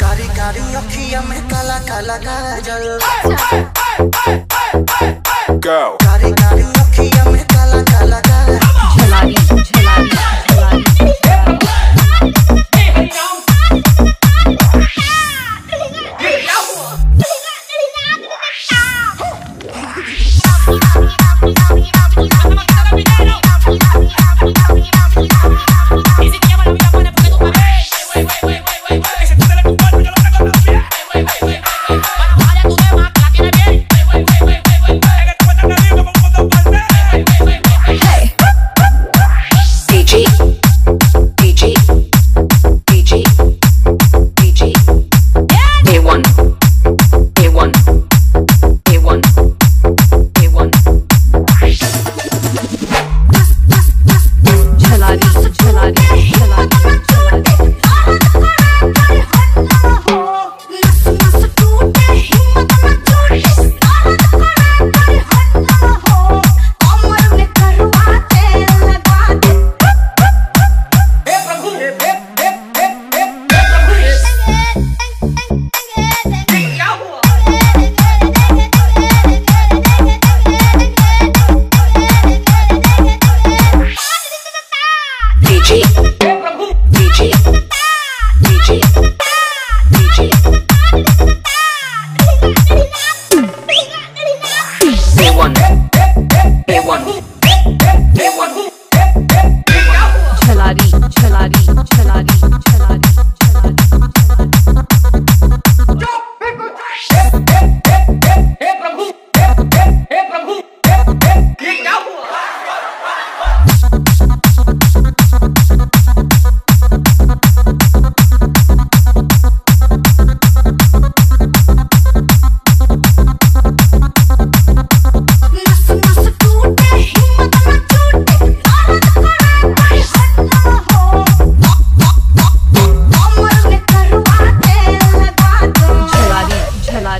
कारी कारी अखिया में काला काला काजल Go. DG, DG, DG, DG, A1, A1, A1. Jhalari Jhalari Jhalari Jhalari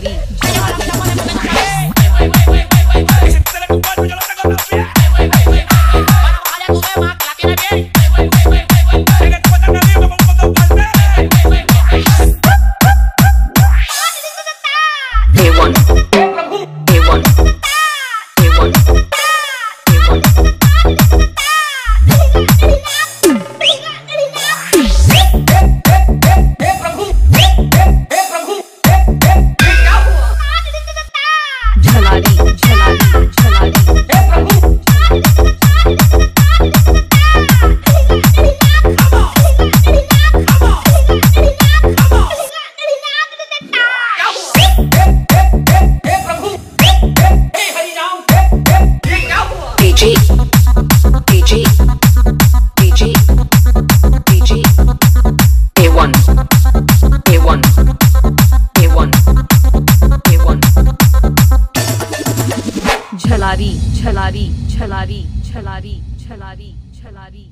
be. Jhalari छलारी छलारी छलारी छलारी झलारी